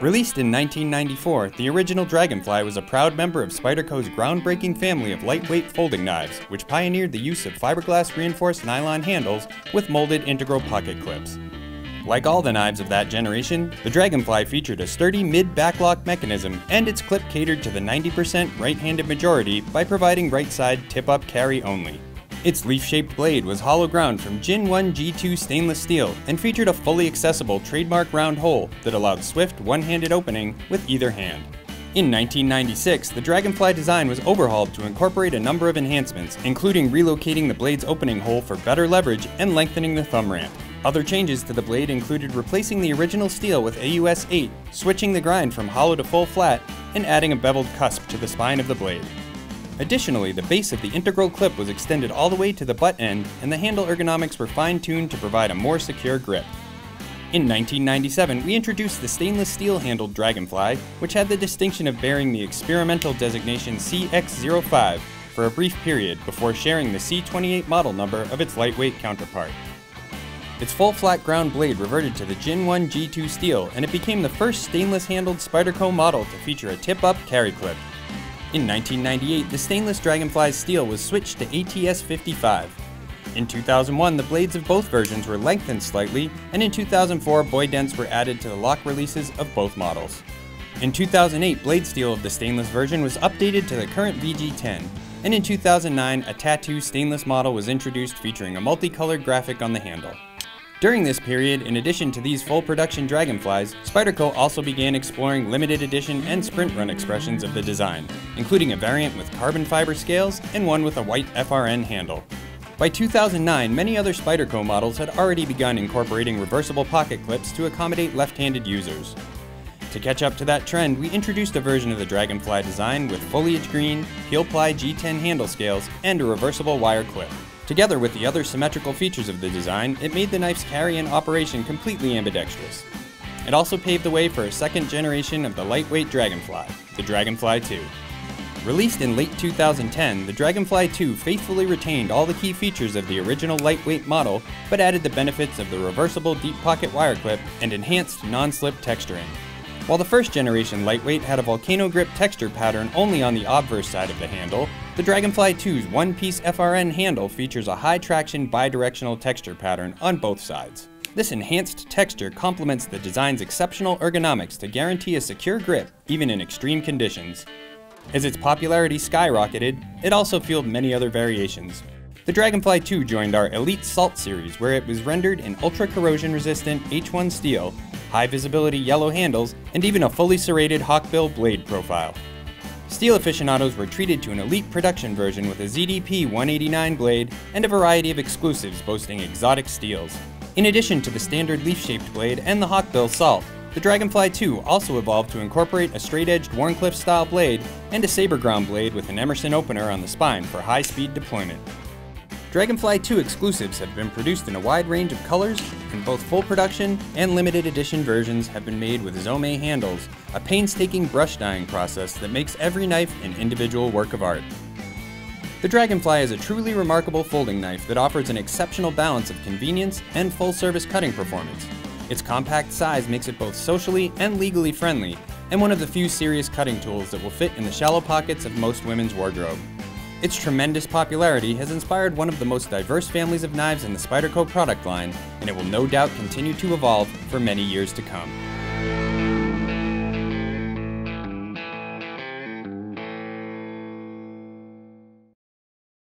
Released in 1994, the original Dragonfly was a proud member of Spyderco's groundbreaking family of lightweight folding knives, which pioneered the use of fiberglass reinforced nylon handles with molded integral pocket clips. Like all the knives of that generation, the Dragonfly featured a sturdy mid-backlock mechanism and its clip catered to the 90% right-handed majority by providing right-side tip-up carry only. Its leaf-shaped blade was hollow ground from Gin 1 G2 stainless steel and featured a fully accessible trademark round hole that allowed swift one-handed opening with either hand. In 1996, the Dragonfly design was overhauled to incorporate a number of enhancements, including relocating the blade's opening hole for better leverage and lengthening the thumb ramp. Other changes to the blade included replacing the original steel with AUS 8, switching the grind from hollow to full flat, and adding a beveled cusp to the spine of the blade. Additionally, the base of the integral clip was extended all the way to the butt end, and the handle ergonomics were fine-tuned to provide a more secure grip. In 1997, we introduced the stainless steel handled Dragonfly, which had the distinction of bearing the experimental designation CX05 for a brief period before sharing the C28 model number of its lightweight counterpart. Its full flat ground blade reverted to the Gin 1 G2 steel, and it became the first stainless handled Spyderco model to feature a tip up carry clip. In 1998, the stainless Dragonfly's steel was switched to ATS 55. In 2001, the blades of both versions were lengthened slightly, and in 2004, Boye dents were added to the lock releases of both models. In 2008, blade steel of the stainless version was updated to the current VG10, and in 2009, a tattoo stainless model was introduced featuring a multicolored graphic on the handle. During this period, in addition to these full production Dragonflies, Spyderco also began exploring limited edition and sprint run expressions of the design, including a variant with carbon fiber scales and one with a white FRN handle. By 2009, many other Spyderco models had already begun incorporating reversible pocket clips to accommodate left-handed users. To catch up to that trend, we introduced a version of the Dragonfly design with foliage green, peel ply G10 handle scales, and a reversible wire clip. Together with the other symmetrical features of the design, it made the knife's carry and operation completely ambidextrous. It also paved the way for a second generation of the lightweight Dragonfly, the Dragonfly 2. Released in late 2010, the Dragonfly 2 faithfully retained all the key features of the original lightweight model, but added the benefits of the reversible deep pocket wire clip and enhanced non-slip texturing. While the first generation lightweight had a volcano grip texture pattern only on the obverse side of the handle, the Dragonfly 2's one-piece FRN handle features a high traction bidirectional texture pattern on both sides. This enhanced texture complements the design's exceptional ergonomics to guarantee a secure grip even in extreme conditions. As its popularity skyrocketed, it also fueled many other variations, the Dragonfly 2 joined our Elite Salt series, where it was rendered in ultra corrosion resistant H1 steel, high visibility yellow handles, and even a fully serrated hawkbill blade profile. Steel aficionados were treated to an elite production version with a ZDP 189 blade and a variety of exclusives boasting exotic steels. In addition to the standard leaf-shaped blade and the hawkbill salt, the Dragonfly 2 also evolved to incorporate a straight-edged Wharncliffe style blade and a saber ground blade with an Emerson opener on the spine for high-speed deployment. Dragonfly 2 exclusives have been produced in a wide range of colors, and both full production and limited edition versions have been made with Zome handles, a painstaking brush dyeing process that makes every knife an individual work of art. The Dragonfly is a truly remarkable folding knife that offers an exceptional balance of convenience and full-service cutting performance. Its compact size makes it both socially and legally friendly, and one of the few serious cutting tools that will fit in the shallow pockets of most women's wardrobe. Its tremendous popularity has inspired one of the most diverse families of knives in the Spyderco product line, and it will no doubt continue to evolve for many years to come.